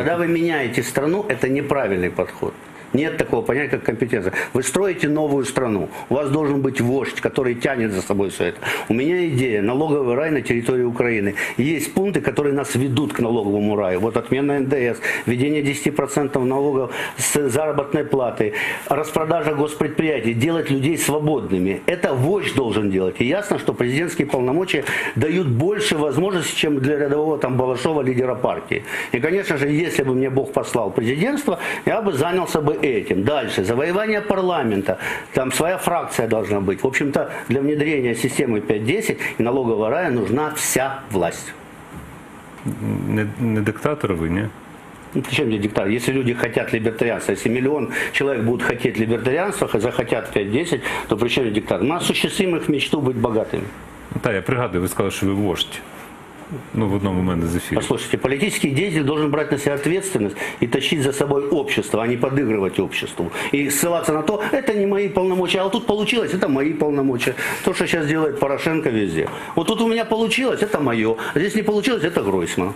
Когда вы меняете страну, это неправильный подход. Нет такого понятия, как компетенция. Вы строите новую страну. У вас должен быть вождь, который тянет за собой все это. У меня идея. Налоговый рай на территории Украины. Есть пункты, которые нас ведут к налоговому раю. Вот отмена НДС, введение 10% налогов с заработной платы, распродажа госпредприятий, делать людей свободными. Это вождь должен делать. И ясно, что президентские полномочия дают больше возможностей, чем для рядового там Балашова, лидера партии. И, конечно же, если бы мне Бог послал президентство, я бы занялся бы этим. Дальше. Завоевание парламента. Там своя фракция должна быть. В общем-то, для внедрения системы 5.10 и налогового рая нужна вся власть. Не, не диктатор ви, ні? Ну, Причем здесь диктатор? Если люди хотят либертарианства, если миллион человек будут хотеть либертарианства, захотят 5-10, то при чем здесь диктатор? Мы осуществим их мечту быть богатыми. Та, я пригадую, ви сказали, що ви вождь. Ну, в одному мене з. Послушайте, политический деятель должен брать на себя ответственность и тащить за собой общество, а не подыгрывать обществу. И ссылаться на то, это не мои полномочия, а вот тут получилось, это мои полномочия. То, что сейчас делает Порошенко везде. Вот тут у меня получилось, это мое, а здесь не получилось, это Гройсман.